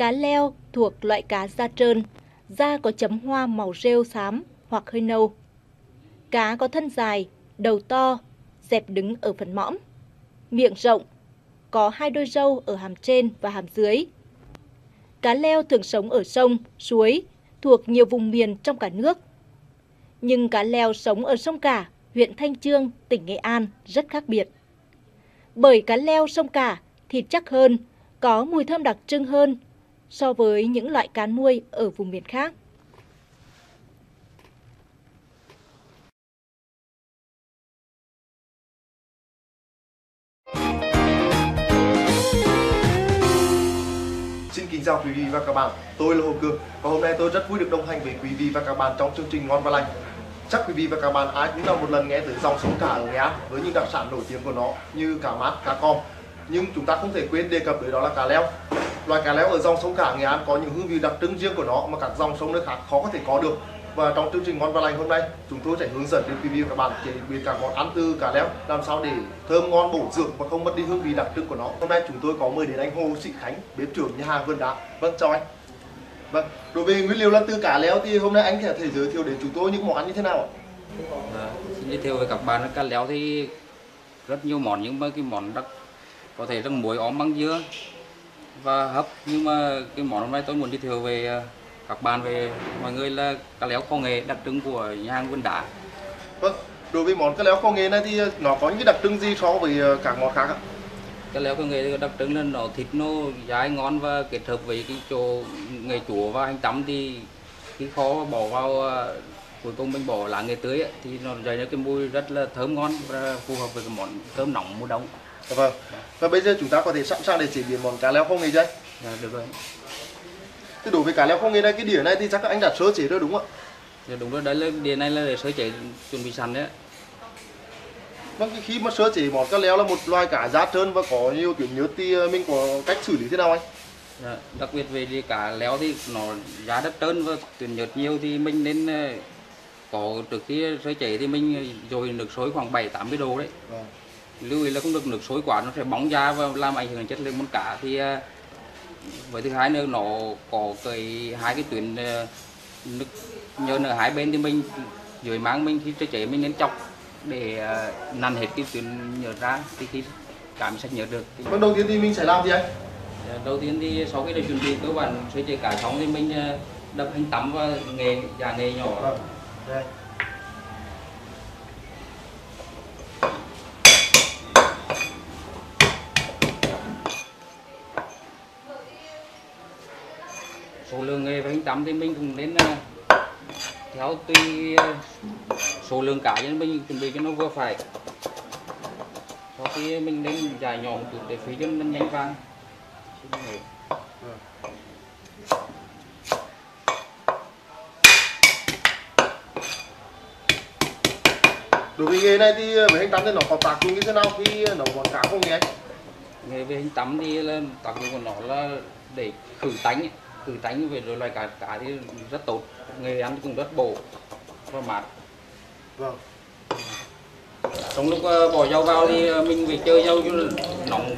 Cá leo thuộc loại cá da trơn, da có chấm hoa màu rêu xám hoặc hơi nâu. Cá có thân dài, đầu to, dẹp đứng ở phần mõm, miệng rộng, có hai đôi râu ở hàm trên và hàm dưới. Cá leo thường sống ở sông, suối, thuộc nhiều vùng miền trong cả nước. Nhưng cá leo sống ở sông Cả, huyện Thanh Trương, tỉnh Nghệ An rất khác biệt. Bởi cá leo sông Cả thịt chắc hơn, có mùi thơm đặc trưng hơn so với những loại cá nuôi ở vùng miền khác. Xin kính chào quý vị và các bạn, tôi là Hồ Cường và hôm nay tôi rất vui được đồng hành với quý vị và các bạn trong chương trình Ngon và Lành. Chắc quý vị và các bạn ai cũng đã một lần nghe tới dòng sông cả ở Nghệ An với những đặc sản nổi tiếng của nó như cá mát, cá com. Nhưng chúng ta không thể quên đề cập tới đó là cá leo. Loài cá leo ở dòng sông cả Nghệ An có những hương vị đặc trưng riêng của nó mà các dòng sông nơi khác khó có thể có được. Và trong chương trình Ngon và Lành hôm nay, chúng tôi sẽ hướng dẫn đến quý vị và các bạn chế biến các món ăn từ cá leo làm sao để thơm ngon bổ dưỡng và không mất đi hương vị đặc trưng của nó. Hôm nay chúng tôi có mời đến anh Hồ Sĩ Khánh, bếp trưởng nhà hàng Vườn Đá. Vâng, chào anh. Vâng, đối với nguyên liệu là từ cá leo thì hôm nay anh sẽ thể giới thiệu đến chúng tôi những món ăn như thế nào ạ? À, xin giới thiệu với các bạn cá leo thì rất nhiều món nhưng mà cái món đặc có thể là muối óm măng dưa và hấp. Nhưng mà cái món hôm nay tôi muốn giới thiệu về à, các bạn về mọi người là cá léo kho nghệ đặc trưng của nhà hàng Vườn Đá. Vâng, đối với món cá leo kho nghệ này thì nó có những cái đặc trưng gì so với ờ, các món khác ạ? cá léo kho nghệ thì đặc trưng là nó thịt nó dai ngon và kết hợp với cái chỗ nghệ chúa và hành tắm thì khi kho bỏ vào à, cuối cùng mình bỏ lá nghệ tươi ấy, thì nó dậy ra cái mùi rất là thơm ngon và phù hợp với cái món cơm nóng mùa đông Vâng. Và bây giờ chúng ta có thể sẵn sàng để chế biến món cá leo kho nghệ chưa anh? Dạ, được rồi Thế đối với cá leo kho nghệ này cái đĩa này thì chắc anh đã sơ chế rồi đúng không ạ? Dạ, đúng rồi đấy là điện này là để sơ chế chuẩn bị sẵn đấy. Vâng, khi mà sơ chế món cá leo là một loài cá da trơn và có nhiều tuyến nhớt thì mình có cách xử lý thế nào anh? Dạ, đặc biệt về cá léo thì nó giá đất trơn và tuyển nhợt nhiều thì mình nên ờ, có trước khi sơ chế thì mình dồi nước sôi khoảng 7 80 độ đấy. Vâng. Lưu ý là không được nước sôi quá nó sẽ bóng da và làm ảnh hưởng đến chất lượng món cá thì ờ, với thứ hai nữa nó có cái hai cái tuyến ờ, nước nhơn ở hai bên thì mình dưới mang mình khi sơ chế mình nên chọc để ờ, nặn hết cái tuyến nhợt ra thì khi cá mình sạch nhợt được Vâng, đầu tiên thì mình sẽ làm gì anh? Dạ, đầu tiên thì sau khi đã chuẩn bị cơ bản sơ chế cá xong thì mình đập hành tắm và nghề giả nghề nhỏ Vâng. Đây. số hành tắm thì mình cũng nên ờ, theo tùy ờ, số lượng cá nhân mình chuẩn bị cho nó vừa phải sau khi mình nên giải nhỏ một chút để phí cho nó nhanh vàng Đối với nghề này thì ờ, với hành tắm thì nó có tác dụng như thế nào khi nấu món cá kho nghệ anh? nghề về hành tắm thì là tác dụng của nó là để khử tánh ấy. Khử tánh về rồi loài cá cá thì rất tốt nghề ăn cũng rất bổ và mát Vâng. trong lúc ờ, bỏ dầu vào thì ờ, mình phải chơi dầu cho nóng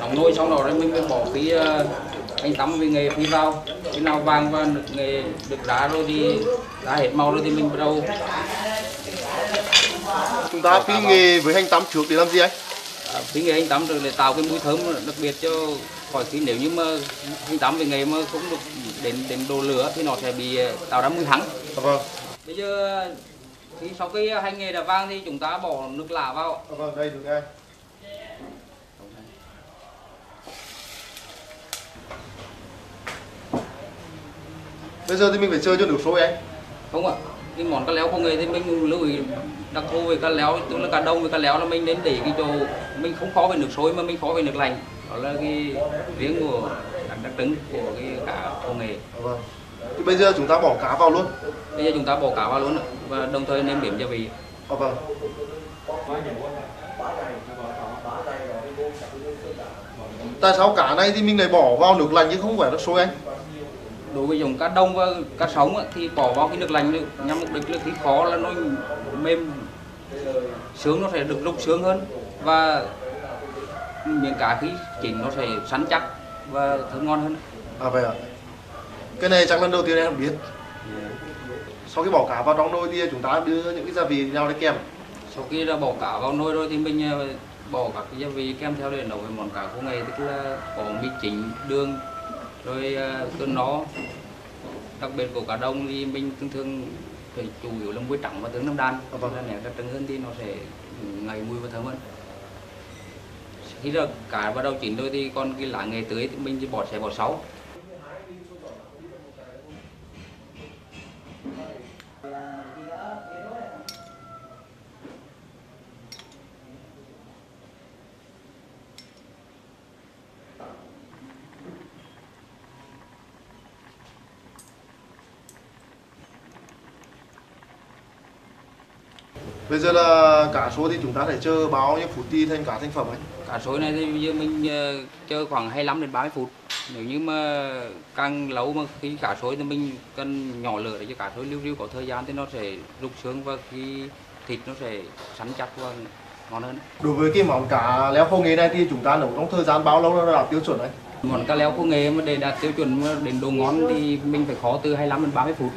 nóng nôi xong rồi mình mới bỏ cái ờ, anh tắm với nghề phi vào khi nào vàng và được nghề được ra rồi thì ra hết màu rồi thì mình bắt đầu Chúng ta phi nghề với hành tắm trước để làm gì anh? à, phi nghề anh tắm rồi để tạo cái mùi thơm đặc biệt cho khỏi khi nếu như mà anh tắm với nghề mà không được đến đến độ lửa thì nó sẽ bị ờ, tạo ra mùi hắng Dạ Vâng. bây giờ khi sau khi hành nghề đã vang thì chúng ta bỏ nước lạ vào Dạ Vâng, đây được ngay. Bây giờ thì mình phải chơi cho nước sôi anh. không ạ cái món cá léo không nghề thì mình lưu ý đặc thù về cá léo tức là cá đông với cá léo là mình nên để cái chỗ mình không khó về nước sôi mà mình khó về nước lạnh đó là cái riêng của đặc, trưng của cái cá không nghề Dạ Vâng. Thì bây giờ chúng ta bỏ cá vào luôn. bây giờ chúng ta bỏ cá vào luôn và đồng thời nêm điểm gia vị Dạ vâng. Tại sao cá này thì mình lại bỏ vào nước lạnh chứ không phải nước sôi anh? đối với dùng cá đông và cá sống thì bỏ vào cái nước lạnh nhằm mục đích là khi khó là nó mềm xương nó sẽ được rút xương hơn và miếng cá khi chín nó sẽ săn chắc và thơm ngon hơn À vậy ạ. Cái này chắc lần đầu tiên em biết. Sau khi bỏ cá vào trong nồi thì chúng ta đưa những cái gia vị nào để kèm. sau khi đã bỏ cá vào nồi rồi thì mình ờ, bỏ các cái gia vị kèm theo để nấu cái món cá khô nghệ tức là có mì chính đường rồi ờ, cơm nó đặc biệt của cá đông thì mình thường thường phải chủ yếu là muối trắng và tương nam đan À, vâng. là nếu đặc trưng hơn thì nó sẽ ngậy mùi và thơm hơn khi là cá bắt đầu chín rồi thì còn cái lá nghệ tưới thì mình chỉ bỏ sẽ bỏ sáu Bây giờ là cá số thì chúng ta phải chờ bao nhiêu phút thì thành cá thành phẩm ấy. cá sối này thì bây giờ mình ờ, chơi khoảng 25 đến 30 phút nếu như mà càng lâu mà khi cá sối thì mình cần nhỏ lửa để cho cá sối lưu riu có thời gian thì nó sẽ rút xương và khi thịt nó sẽ sắn chắc và ngon hơn Đối với cái món cá leo khô nghề này thì chúng ta nấu trong thời gian bao lâu nó đạt tiêu chuẩn đấy? món cá leo khô nghề mà để đạt tiêu chuẩn đến độ ngon thì mình phải khó từ 25 đến 30 phút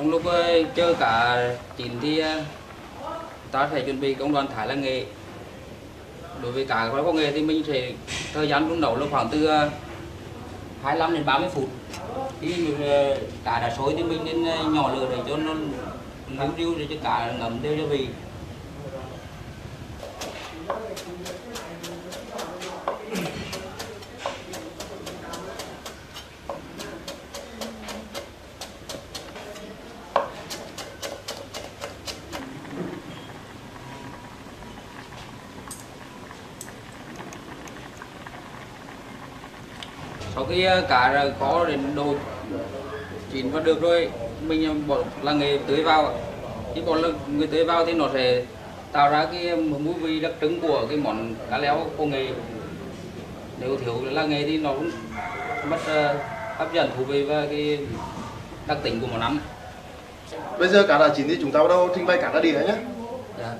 trong lúc ờ, chơi cả chín thì ờ, ta sẽ chuẩn bị công đoàn thái là nghệ đối với cả các công nghệ thì mình sẽ, thời gian lúc nấu là khoảng từ ờ, 25 đến 30 phút. Khi cả cá đã sôi thì mình nên nhỏ lửa để cho nó lưu riu để cho cá ngấm đều cho vị khi ờ, cá đã có đến độ chín và được rồi mình ờ, bỏ là nghề tưới vào khi bỏ là người tưới vào thì nó sẽ tạo ra cái mùi vị đặc trưng của cái món cá leo khô nghệ nếu thiếu là nghề thì nó cũng mất ờ, hấp dẫn thú vị và cái đặc tính của món ăn Bây giờ cá đã chín thì chúng ta bắt đầu trình bày cá ra đĩa nhé. Dạ.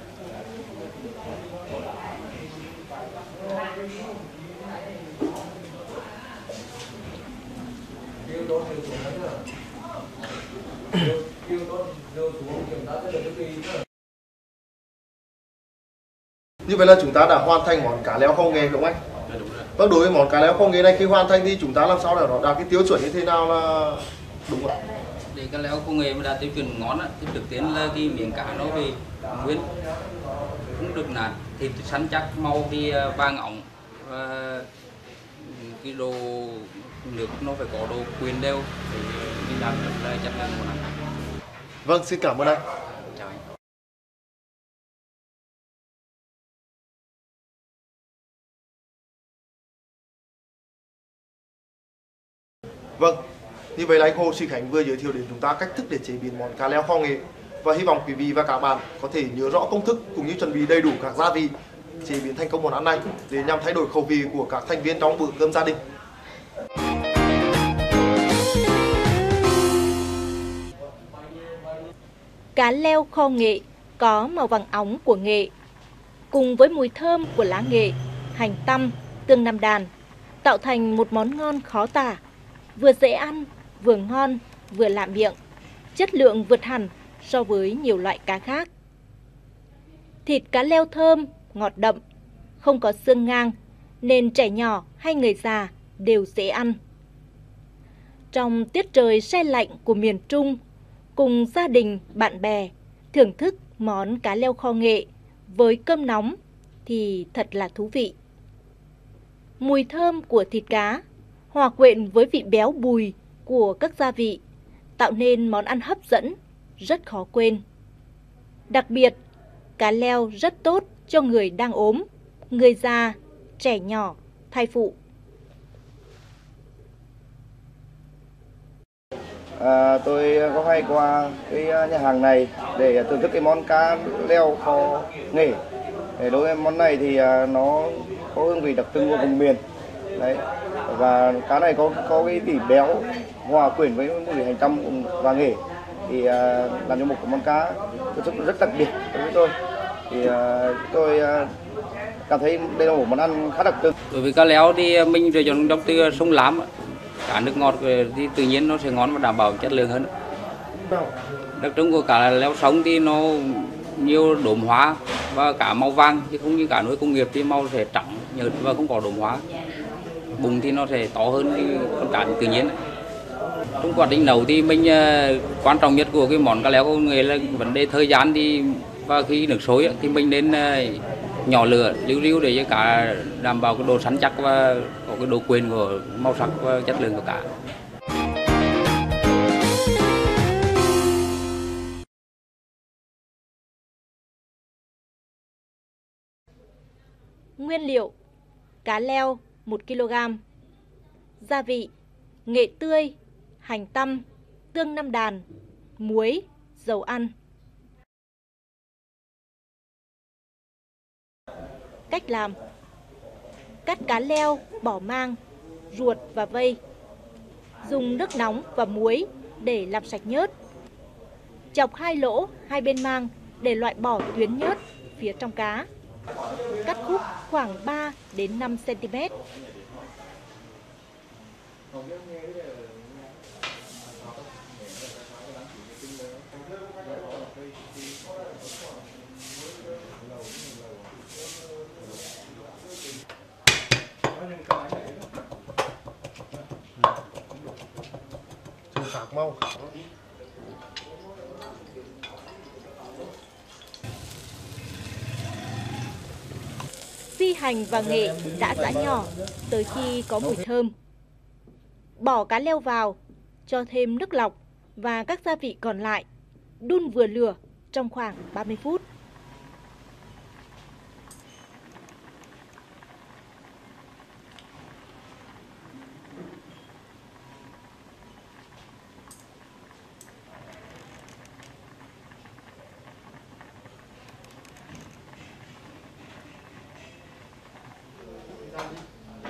Như vậy là chúng ta đã hoàn thành món cá leo kho nghề đúng không anh? Vâng, đối với món cá leo kho nghề này khi hoàn thành thì chúng ta làm sao để nó đạt cái tiêu chuẩn như thế nào là đúng ạ? để cá leo kho nghề mà đạt tiêu chuẩn ngon á, thì trước tiên là cái miếng cá nó về nguyên cũng được nạt thịt săn chắc màu thì à, vàng óng và cái đồ nước nó phải có độ quyền đều để mình làm được là chất lượng món ăn Vâng, xin cảm ơn anh. chào anh Vâng, như vậy là anh Hồ Sĩ Khánh vừa giới thiệu đến chúng ta cách thức để chế biến món cá leo kho nghệ và hy vọng quý vị và các bạn có thể nhớ rõ công thức cũng như chuẩn bị đầy đủ các gia vị chế biến thành công món ăn này để nhằm thay đổi khẩu vị của các thành viên trong bữa cơm gia đình. Cá leo kho nghệ có màu vàng óng của nghệ, cùng với mùi thơm của lá nghệ, hành tăm, tương nam đàn, tạo thành một món ngon khó tả, vừa dễ ăn, vừa ngon, vừa lạ miệng, chất lượng vượt hẳn so với nhiều loại cá khác. Thịt cá leo thơm, ngọt đậm, không có xương ngang, nên trẻ nhỏ hay người già đều dễ ăn. Trong tiết trời se lạnh của miền Trung, cùng gia đình, bạn bè thưởng thức món cá leo kho nghệ với cơm nóng thì thật là thú vị. Mùi thơm của thịt cá hòa quyện với vị béo bùi của các gia vị tạo nên món ăn hấp dẫn, rất khó quên. Đặc biệt, cá leo rất tốt cho người đang ốm, người già, trẻ nhỏ, thai phụ. À, tôi có hay qua cái à, nhà hàng này để thưởng thức cái món cá leo kho nghề. Để đối với món này thì à, nó có hương vị đặc trưng của vùng miền. Đấy và cá này có có cái vị béo hòa quyện với mùi vị hành trăm và nghề. Thì à, làm cho một cái món cá thực sự rất đặc biệt đối với tôi. Thì à, tôi à, cảm thấy đây là một món ăn khá đặc trưng. Đối với cá léo thì mình lựa chọn trong từ sông Lam cá nước ngọt thì tự nhiên nó sẽ ngon và đảm bảo chất lượng hơn. Đặc trưng của cá leo sống thì nó nhiều đốm hóa và cả màu vàng chứ không như cả nuôi công nghiệp thì màu sẽ trắng nhợt và không có đốm hóa. Bụng thì nó sẽ to hơn con cá tự nhiên. Trong quá trình nấu thì mình ờ, quan trọng nhất của cái món cá leo của người là vấn đề thời gian thì và khi nước sôi thì mình nên ờ, nhỏ lửa liu riu để cho cá đảm bảo cái độ săn chắc và cái độ quyền của màu sắc và chất lượng của cá Nguyên liệu, Cá leo 1 kg Gia vị, Nghệ tươi, Hành tăm Tương năm đàn, Muối, Dầu ăn. Cách làm Cắt cá leo, bỏ mang, ruột và vây. Dùng nước nóng và muối để làm sạch nhớt. Chọc hai lỗ hai bên mang để loại bỏ tuyến nhớt phía trong cá. Cắt khúc khoảng 3 đến 5 cm. Chưa mau. Phi hành và nghệ đã giã nhỏ tới khi có mùi thơm. Bỏ cá leo vào, cho thêm nước lọc và các gia vị còn lại. Đun vừa lửa trong khoảng 30 phút.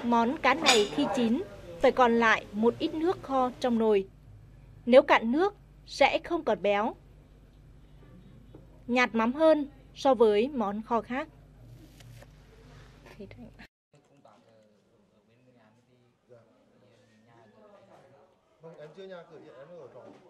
Món cá này khi chín phải còn lại một ít nước kho trong nồi. Nếu cạn nước sẽ không còn béo. Nhạt mắm hơn so với món kho khác. Vâng, em chưa nhà cửa hiện em ở trọ.